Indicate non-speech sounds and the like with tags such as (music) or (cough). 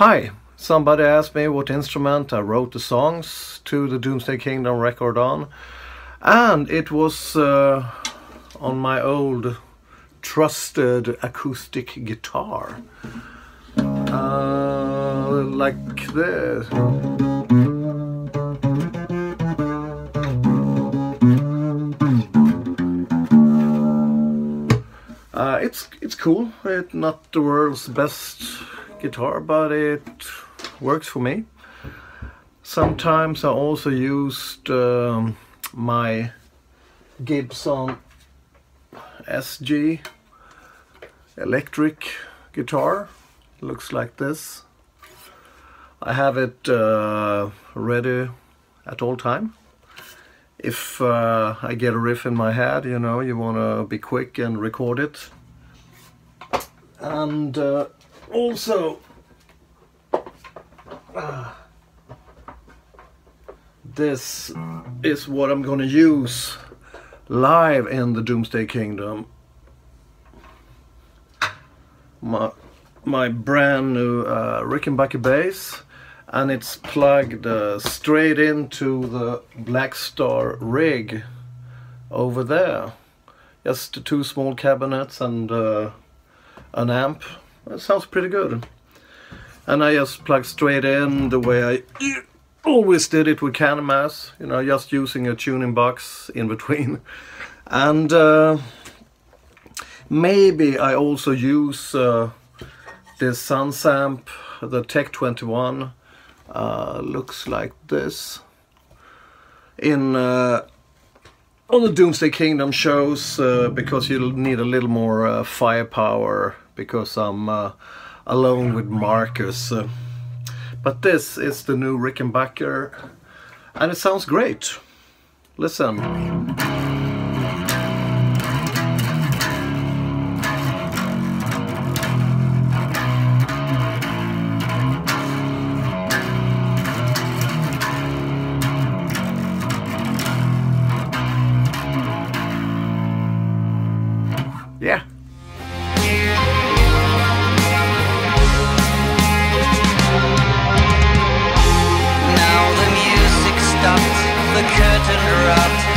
Hi, somebody asked me what instrument I wrote the songs to the Doomsday Kingdom record on and it was uh, on my old trusted acoustic guitar. Uh, like this. Uh, it's it's cool. It's not the world's best guitar but it works for me. Sometimes I also used um, my Gibson SG electric guitar. Looks like this. I have it uh, ready at all time. If uh, I get a riff in my head you know you want to be quick and record it. And uh, also uh, this is what I'm gonna use live in the Doomsday Kingdom my, my brand new uh, Rickenbacker bass and it's plugged uh, straight into the Blackstar rig over there just two small cabinets and uh, an amp. That sounds pretty good. And I just plug straight in the way I always did it with Candlemass, you know, just using a tuning box in between. (laughs) And uh, maybe I also use uh, this SansAmp, the Tech 21, uh, looks like this. In uh, on the Doomsday Kingdom shows uh, because you'll need a little more uh, firepower because I'm uh, alone with Marcus. Uh, but this is the new Rickenbacker and it sounds great. Listen. Yeah. The curtain dropped